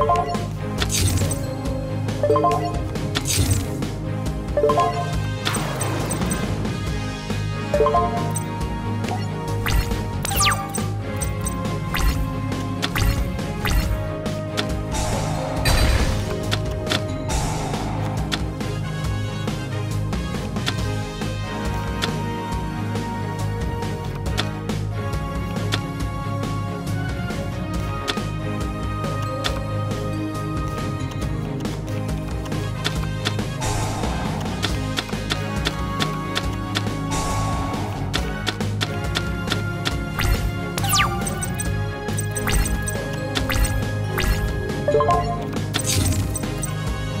you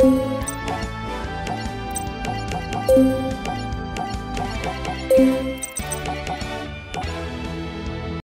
Thank you.